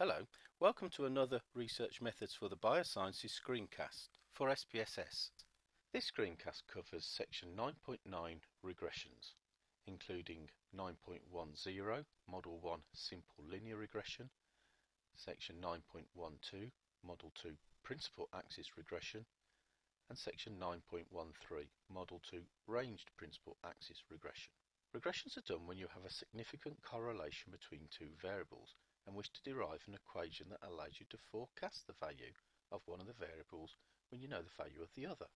Hello, welcome to another Research Methods for the Biosciences screencast for SPSS. This screencast covers section 9.9 regressions, including 9.10 Model 1 Simple Linear Regression, section 9.12 Model 2 Principal Axis Regression, and section 9.13 Model 2 Ranged Principal Axis Regression. Regressions are done when you have a significant correlation between two variables and wish to derive an equation that allows you to forecast the value of one of the variables when you know the value of the other.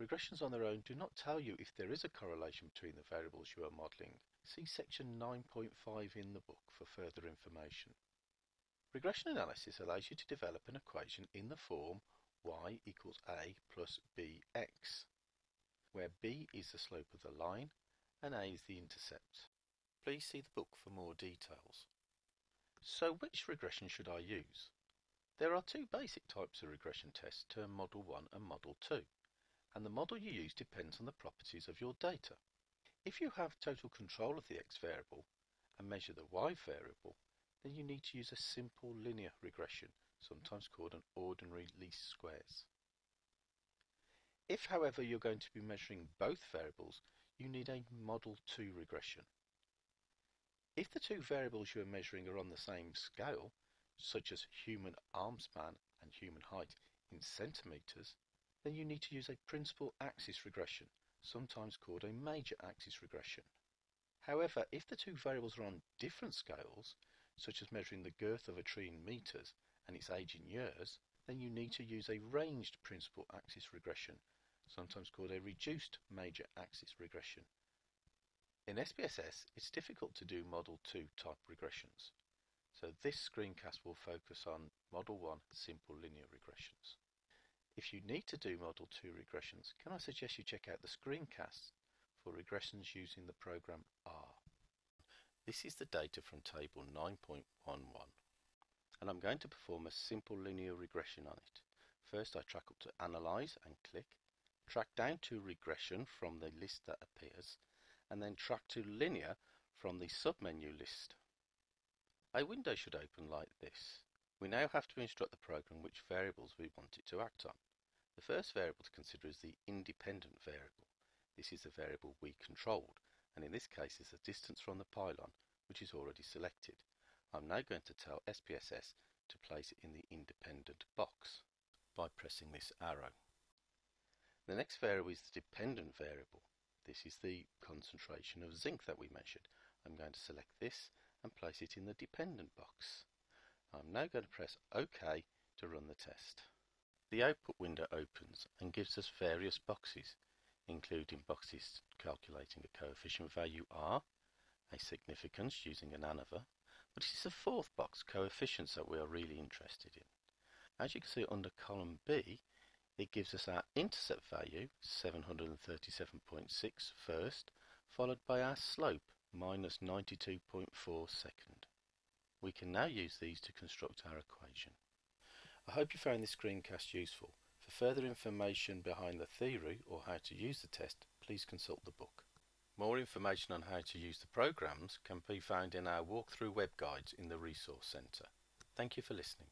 Regressions on their own do not tell you if there is a correlation between the variables you are modelling. See section 9.5 in the book for further information. Regression analysis allows you to develop an equation in the form y equals a plus bx, where b is the slope of the line and A is the intercept. Please see the book for more details. So which regression should I use? There are two basic types of regression tests termed Model 1 and Model 2, and the model you use depends on the properties of your data. If you have total control of the x variable and measure the y variable, then you need to use a simple linear regression, sometimes called an ordinary least squares. If, however, you're going to be measuring both variables, you need a Model 2 regression. If the two variables you are measuring are on the same scale, such as human arm span and human height in centimeters, then you need to use a principal axis regression, sometimes called a major axis regression. However, if the two variables are on different scales, such as measuring the girth of a tree in meters and its age in years, then you need to use a ranged principal axis regression, sometimes called a reduced major axis regression. In SPSS, it's difficult to do Model 2 type regressions, so this screencast will focus on Model 1 simple linear regressions. If you need to do Model 2 regressions, can I suggest you check out the screencasts for regressions using the program R. This is the data from table 9.11 and I'm going to perform a simple linear regression on it. First I track up to Analyze and click track down to regression from the list that appears, and then track to linear from the submenu list. A window should open like this. We now have to instruct the program which variables we want it to act on. The first variable to consider is the independent variable. This is the variable we controlled, and in this case is the distance from the pylon, which is already selected. I'm now going to tell SPSS to place it in the independent box by pressing this arrow. The next variable is the dependent variable. This is the concentration of zinc that we measured. I'm going to select this and place it in the dependent box. I'm now going to press OK to run the test. The output window opens and gives us various boxes, including boxes calculating a coefficient value R, a significance using an ANOVA, but it is the fourth box, coefficients, that we are really interested in. As you can see under column B, it gives us our intercept value, 737.6 first, followed by our slope, minus 92.4 second. We can now use these to construct our equation. I hope you found this screencast useful. For further information behind the theory or how to use the test, please consult the book. More information on how to use the programs can be found in our walkthrough web guides in the Resource Centre. Thank you for listening.